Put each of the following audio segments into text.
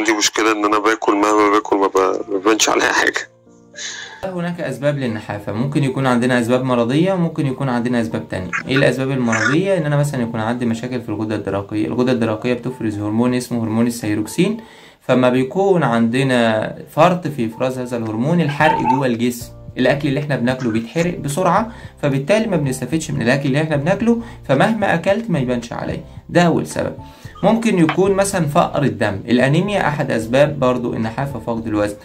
عندي مشكلة إن أنا باكل مهما باكل ما بيبانش عليا حاجة. هناك أسباب للنحافة. ممكن يكون عندنا أسباب مرضية وممكن يكون عندنا أسباب تانية. إيه الأسباب المرضية؟ إن أنا مثلا يكون عندي مشاكل في الغدة الدرقية. الغدة الدرقية بتفرز هرمون اسمه هرمون الثيروكسين فلما بيكون عندنا فرط في إفراز هذا الهرمون الحرق جوه الجسم. الأكل اللي إحنا بناكله بيتحرق بسرعة فبالتالي ما بنستفدش من الأكل اللي إحنا بناكله فمهما أكلت ما يبانش عليه. ده أول سبب ممكن يكون مثلا فقر الدم. الأنيميا أحد أسباب برضو النحافة فقد الوزن.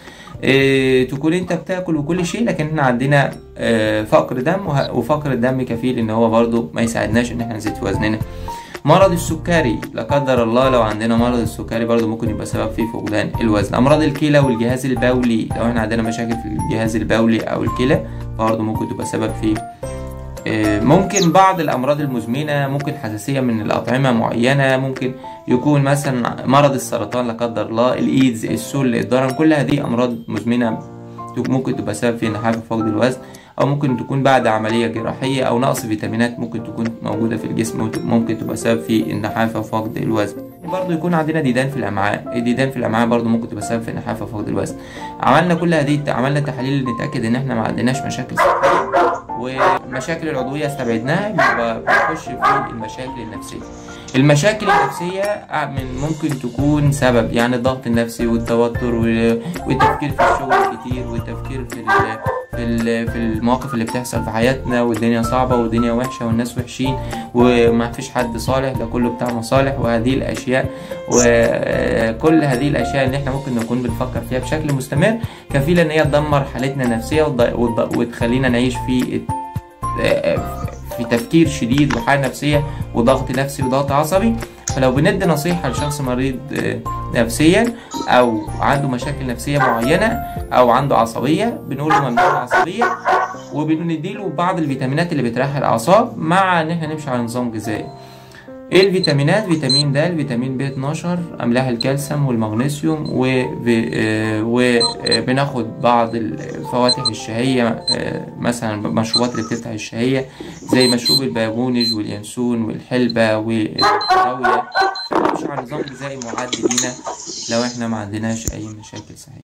إيه تكون أنت بتاكل وكل شيء لكن إحنا عندنا آه، فقر دم وفقر الدم كفيل إن هو برضو ما يساعدناش إن إحنا نزيد في وزننا. مرض السكري لا قدر الله لو عندنا مرض السكري برضو ممكن يبقى سبب في فقدان الوزن. أمراض الكلى والجهاز البولي لو إحنا عندنا مشاكل في الجهاز البولي أو الكلى برضو ممكن تبقى سبب في ممكن بعض الأمراض المزمنة ممكن حساسية من الأطعمة معينة ممكن يكون مثلا مرض السرطان لا قدر الله الإيدز السل الضرن كل هذه أمراض مزمنة ممكن تبقى سبب في نحافه فقد الوزن أو ممكن تكون بعد عملية جراحية أو نقص فيتامينات ممكن تكون موجودة في الجسم ممكن تبقى سبب في النحافه وفقد الوزن. برضه يكون عندنا ديدان في الأمعاء الديدان في الأمعاء برضه ممكن تبقى سبب في النحافه وفقد الوزن. عملنا كل هذه عملنا تحاليل نتأكد إن إحنا ما عندناش مشاكل صحية. والمشاكل العضوية استبعدناها يبقى بنخش في المشاكل النفسية. المشاكل النفسية من ممكن تكون سبب يعني الضغط النفسي والتوتر وال- والتفكير في الشغل كتير والتفكير في في في المواقف اللي بتحصل في حياتنا والدنيا صعبة والدنيا وحشة والناس وحشين وما فيش حد صالح ده كله بتاع مصالح وهذه الأشياء وكل هذه الأشياء اللي إحنا ممكن نكون بنفكر فيها بشكل مستمر كفيلة إن هي تدمر حالتنا وتض- وتخلينا نعيش في في تفكير شديد وحالة نفسية وضغط نفسي وضغط عصبي. فلو بندي نصيحة لشخص مريض نفسيا أو عنده مشاكل نفسية معينة أو عنده عصبية بنقول له ممنوع العصبية وبنديله بعض الفيتامينات اللي بتريح الأعصاب مع إن إحنا نمشي على نظام غذائي. إيه الفيتامينات؟ فيتامين د فيتامين ب 12 أملاح الكالسيوم والمغنيسيوم وبناخد بعض الفواتح الشهية آه، مثلا المشروبات اللي بتفتح الشهية زي مشروب البابونج واليانسون والحلبة والراويه نظام غذائي معد لينا لو إحنا ما عندناش أي مشاكل صحيه